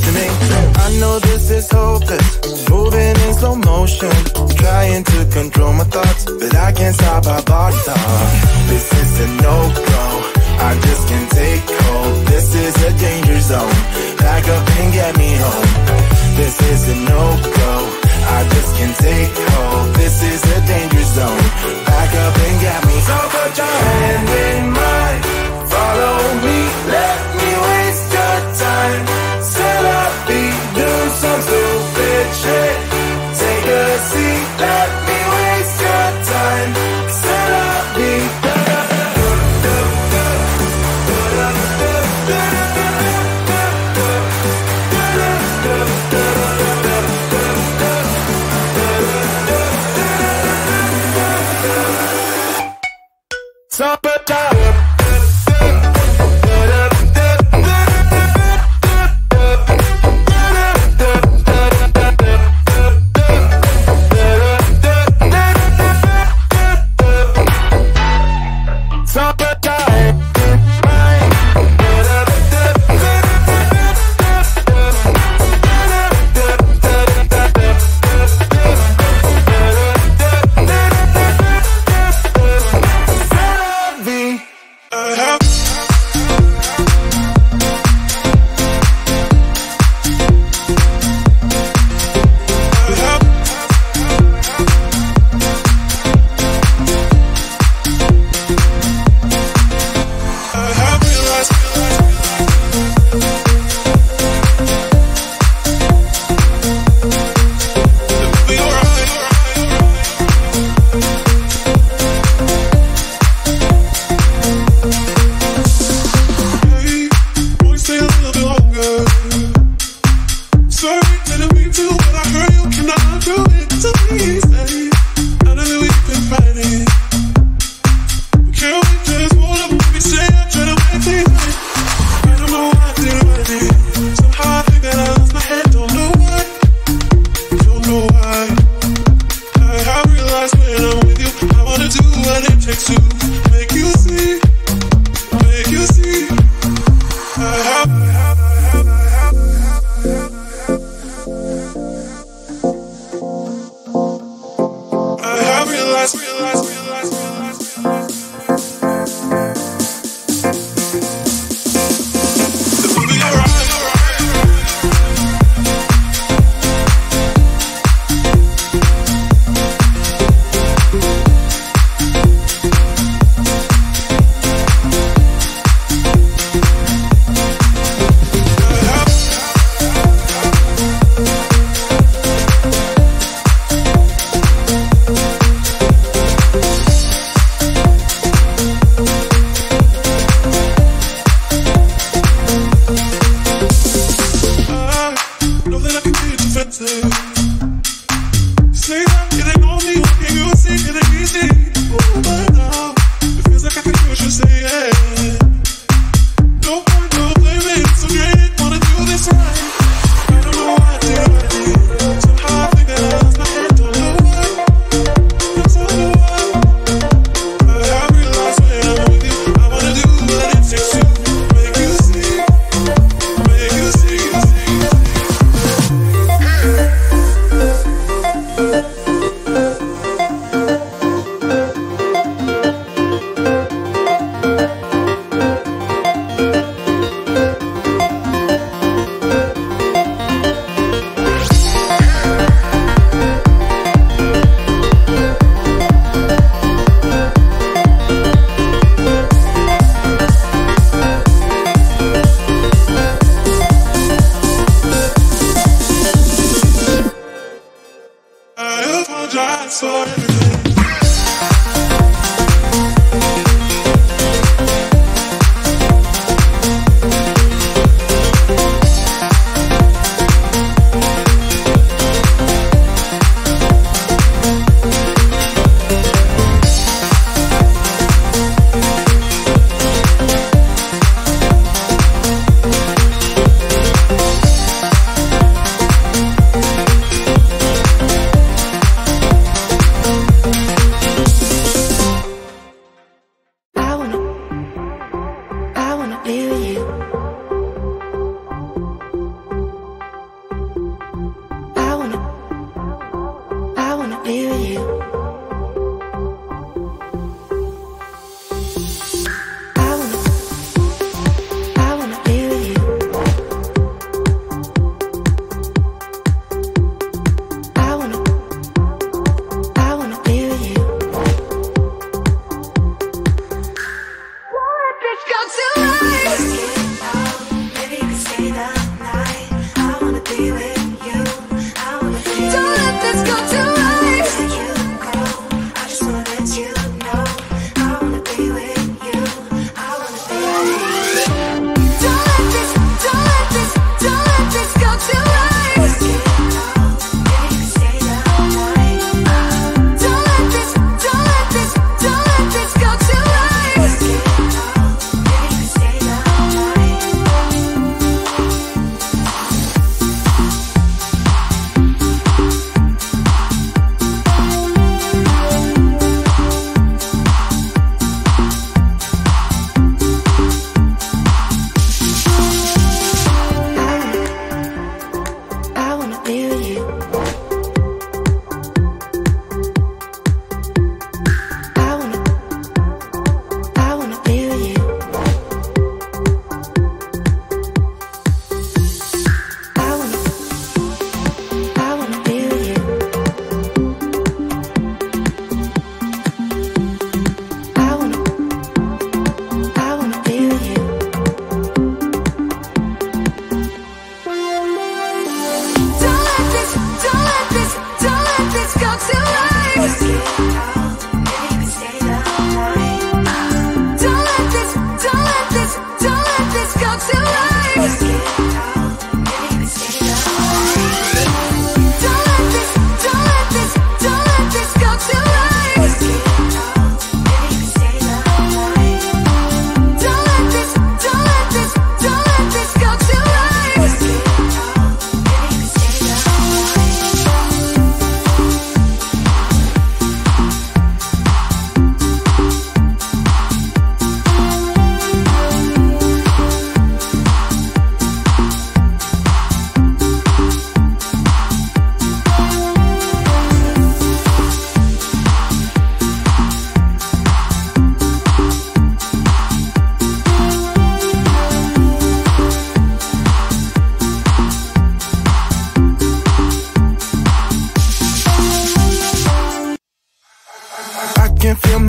into me. I know this is hopeless, moving in slow motion, trying to control my thoughts, but I can't stop our body talk. This is a no-go. I just can't take hold. This is a danger zone. Back up and get me home. This is a no-go. I just can't take hold. This is a danger zone. Back up and get me. So put your hand in mine. Follow me. Let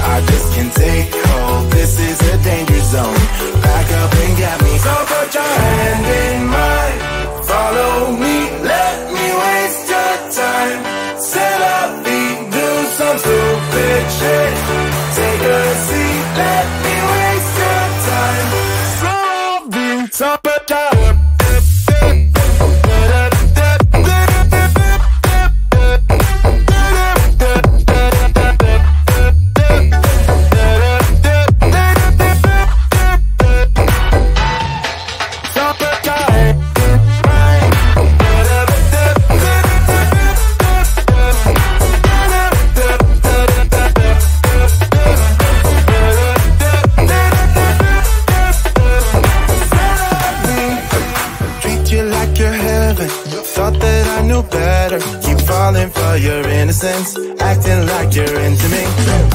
I just can't take hold. This is a danger zone. Back up and get me. So put your hand in mine. Follow me. Let me waste your time. Set up. Do some stupid shit. Take a seat. Let me falling for your innocence, acting like you're into me.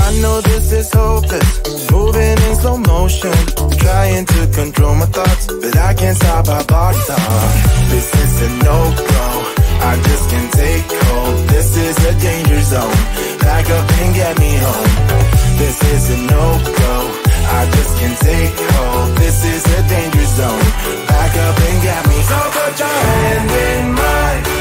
I know this is hopeless, moving in slow motion, trying to control my thoughts, but I can't stop our body talk. This is a no-go. I just can't take hold. This is a danger zone. Back up and get me home. This is a no-go. I just can't take hold. This is a danger zone. Back up and get me. So put your hand in mine.